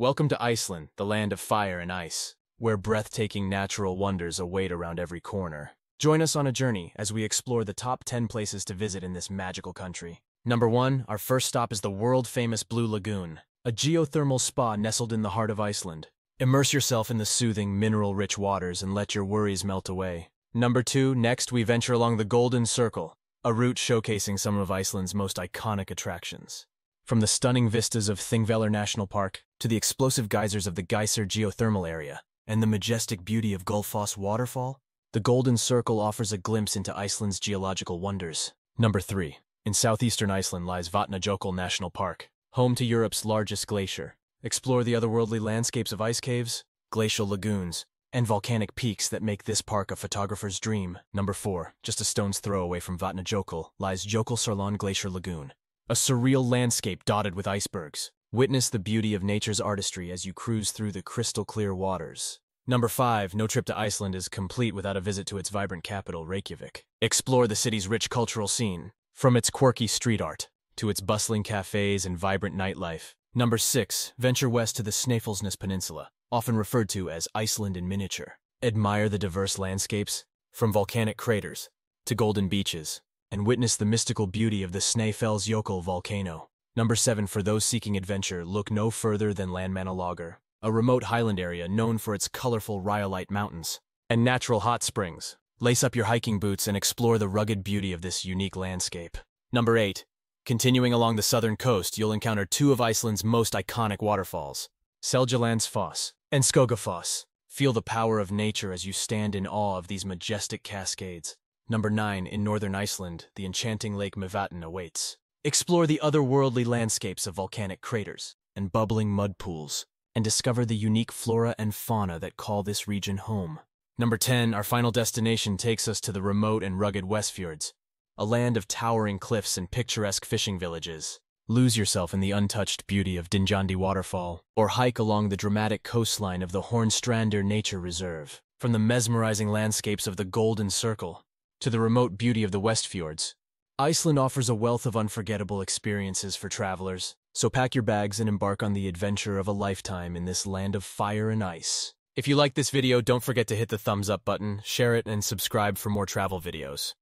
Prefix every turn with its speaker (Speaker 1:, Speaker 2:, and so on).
Speaker 1: Welcome to Iceland, the land of fire and ice, where breathtaking natural wonders await around every corner. Join us on a journey as we explore the top 10 places to visit in this magical country. Number 1, our first stop is the world-famous Blue Lagoon, a geothermal spa nestled in the heart of Iceland. Immerse yourself in the soothing, mineral-rich waters and let your worries melt away. Number 2, next we venture along the Golden Circle, a route showcasing some of Iceland's most iconic attractions. From the stunning vistas of Thingvellir National Park to the explosive geysers of the Geysir geothermal area and the majestic beauty of Gullfoss Waterfall, the Golden Circle offers a glimpse into Iceland's geological wonders. Number 3. In southeastern Iceland lies Vatnajökull National Park, home to Europe's largest glacier. Explore the otherworldly landscapes of ice caves, glacial lagoons, and volcanic peaks that make this park a photographer's dream. Number 4. Just a stone's throw away from Vatnajökull lies Jökulsárlón Glacier Lagoon, a surreal landscape dotted with icebergs. Witness the beauty of nature's artistry as you cruise through the crystal clear waters. Number 5. No trip to Iceland is complete without a visit to its vibrant capital, Reykjavik. Explore the city's rich cultural scene, from its quirky street art to its bustling cafes and vibrant nightlife. Number 6. Venture west to the Snæfellsnes Peninsula, often referred to as Iceland in miniature. Admire the diverse landscapes, from volcanic craters to golden beaches, and witness the mystical beauty of the Snæfellsjökull volcano. Number 7 For those seeking adventure, look no further than Landmannalaugar, a remote highland area known for its colorful rhyolite mountains and natural hot springs. Lace up your hiking boots and explore the rugged beauty of this unique landscape. Number 8. Continuing along the southern coast, you'll encounter two of Iceland's most iconic waterfalls, Seljalandsfoss and Skogafoss. Feel the power of nature as you stand in awe of these majestic cascades. Number 9. In northern Iceland, the enchanting Lake Mývatn awaits. Explore the otherworldly landscapes of volcanic craters and bubbling mud pools, and discover the unique flora and fauna that call this region home. Number 10, our final destination takes us to the remote and rugged Westfjords, a land of towering cliffs and picturesque fishing villages. Lose yourself in the untouched beauty of Dynjandi Waterfall, or hike along the dramatic coastline of the Hornstrandir Nature Reserve. From the mesmerizing landscapes of the Golden Circle to the remote beauty of the Westfjords, Iceland offers a wealth of unforgettable experiences for travelers, so pack your bags and embark on the adventure of a lifetime in this land of fire and ice. If you like this video, don't forget to hit the thumbs up button, share it, and subscribe for more travel videos.